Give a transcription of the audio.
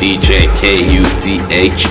DJ KUCHA.